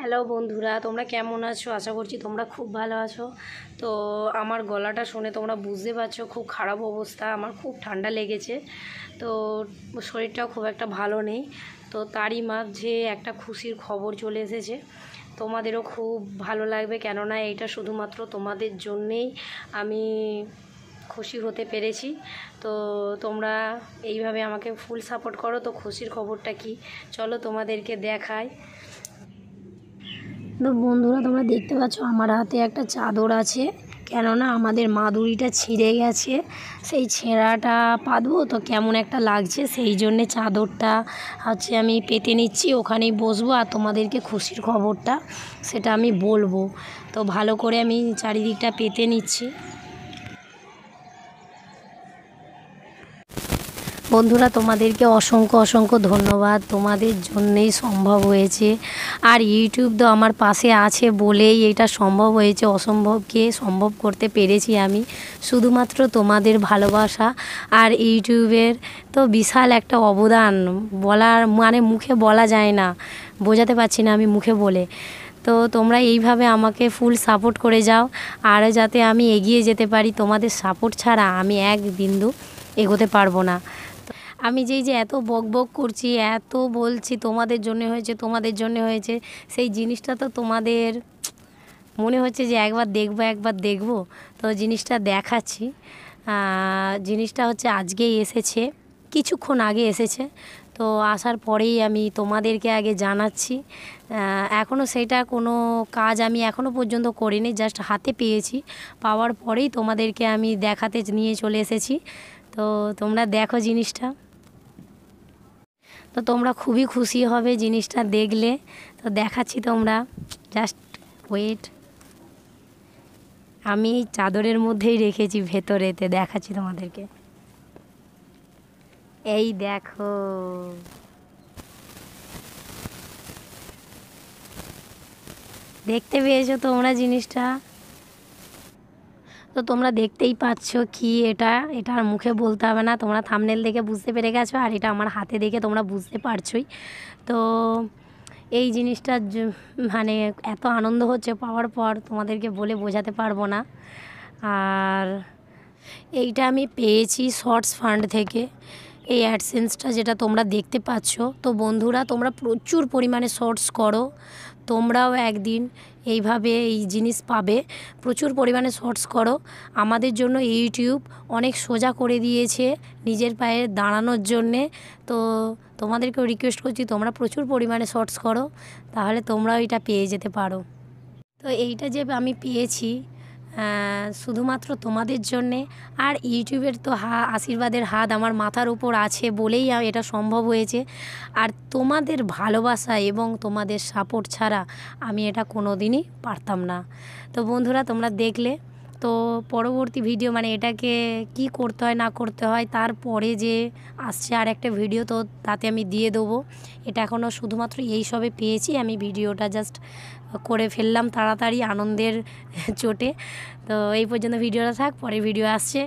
Hello বন্ধুরা, তোমরা কেমন আছো? আশা করছি তোমরা খুব ভালো আছো। তো আমার গলাটা শুনে তোমরা বুঝতে পারছ, খুব খারাপ অবস্থা, আমার খুব ঠান্ডা লেগেছে। তো শরীরটাও খুব একটা ভালো নেই। তো তারই মাঝে একটা খুশির খবর চলে এসেছে, তোমাদেরও খুব ভালো লাগবে। কেননা এইটা শুধুমাত্র তোমাদের জন্যেই আমি খুশি হতে পেরেছি। তো তোমরা এইভাবে আমাকে ফুল সাপোর্ট করো। তো খুশির খবরটা কি? চলো তোমাদেরকে দেখাই। তো বন্ধুরা, তোমরা দেখতে পাচ্ছ আমার হাতে একটা চাদর আছে। কেননা আমাদের মাদুরিটা ছিঁড়ে গেছে। সেই ছেঁড়াটা পাতবো তো কেমন একটা লাগছে, সেই জন্যে চাদরটা হচ্ছে আমি পেতে নিচ্ছি, ওখানেই বসবো আর তোমাদেরকে খুশির খবরটা সেটা আমি বলব। তো ভালো করে আমি চারিদিকটা পেতে নিচ্ছি। বন্ধুরা, তোমাদেরকে অসংখ্য অসংখ্য ধন্যবাদ। তোমাদের জন্যেই সম্ভব হয়েছে। আর ইউটিউব তো আমার পাশে আছে বলেই এটা সম্ভব হয়েছে, অসম্ভবকে সম্ভব করতে পেরেছি আমি। শুধুমাত্র তোমাদের ভালোবাসা আর ইউটিউবের তো বিশাল একটা অবদান। বলার মানে মুখে বলা যায় না, বোঝাতে পারছি না আমি মুখে বলে। তো তোমরা এইভাবে আমাকে ফুল সাপোর্ট করে যাও, আর যাতে আমি এগিয়ে যেতে পারি, তোমাদের সাপোর্ট ছাড়া আমি এক বিন্দু এগোতে পারব না। আমি যেই যে এত বক বক করছি, এত বলছি তোমাদের জন্য হয়েছে, তোমাদের জন্য হয়েছে, সেই জিনিসটা তো তোমাদের মনে হচ্ছে যে একবার দেখব একবার দেখব। তো জিনিসটা দেখাচ্ছি। জিনিসটা হচ্ছে আজকেই এসেছে, কিছুক্ষণ আগে এসেছে। তো আসার পরেই আমি তোমাদেরকে আগে জানাচ্ছি। এখনও সেটা কোনো কাজ আমি এখনও পর্যন্ত করিনি, জাস্ট হাতে পেয়েছি। পাওয়ার পরেই তোমাদেরকে আমি দেখাতে নিয়ে চলে এসেছি। তো তোমরা দেখো জিনিসটা। তো তোমরা খুবই খুশি হবে জিনিসটা দেখলে। তো দেখাচ্ছি তোমরা। জাস্ট ওয়েট আমি এই চাদরের মধ্যেই রেখেছি ভেতরেতে, দেখাচ্ছি তোমাদেরকে। এই দেখো। দেখতে পেয়েছ তোমরা জিনিসটা? তো তোমরা দেখতেই পাচ্ছ কি এটা? এটা আর মুখে বলতে হবে না। তোমরা থামনেল দেখে বুঝতে পেরে গেছো আর এটা আমার হাতে দেখে তোমরা বুঝতে পারছোই। তো এই জিনিসটা মানে এত আনন্দ হচ্ছে পাওয়ার পর তোমাদেরকে বলে বোঝাতে পারব না। আর এইটা আমি পেয়েছি শর্টস ফান্ড থেকে। এই অ্যাডসেন্সটা যেটা তোমরা দেখতে পাচ্ছ। তো বন্ধুরা, তোমরা প্রচুর পরিমাণে শর্টস করো। তোমরাও একদিন এইভাবে এই জিনিস পাবে। প্রচুর পরিমাণে শর্টস করো। আমাদের জন্য ইউটিউব অনেক সোজা করে দিয়েছে নিজের পায়ে দাঁড়ানোর জন্যে। তো তোমাদেরকেও রিকোয়েস্ট করছি, তোমরা প্রচুর পরিমাণে শর্টস করো। তাহলে তোমরাও এটা পেয়ে যেতে পারো। তো এইটা যে আমি পেয়েছি শুধুমাত্র তোমাদের জন্যে আর ইউটিউবের তো হা, আশীর্বাদের হাত আমার মাথার উপর আছে বলেই এটা সম্ভব হয়েছে। আর তোমাদের ভালোবাসা এবং তোমাদের সাপোর্ট ছাড়া আমি এটা কোনো দিনই পারতাম না। তো বন্ধুরা, তোমরা দেখলে তো পরবর্তী ভিডিও মানে এটাকে কি করতে হয় না করতে হয়, তারপরে যে আসছে আর একটা ভিডিও তো তাতে আমি দিয়ে দেবো। এটা এখনও শুধুমাত্র এই সবে পেয়েছি, আমি ভিডিওটা জাস্ট করে ফেললাম তাড়াতাড়ি আনন্দের চোটে। তো এই পর্যন্ত ভিডিওটা থাক, পরে ভিডিও আসছে।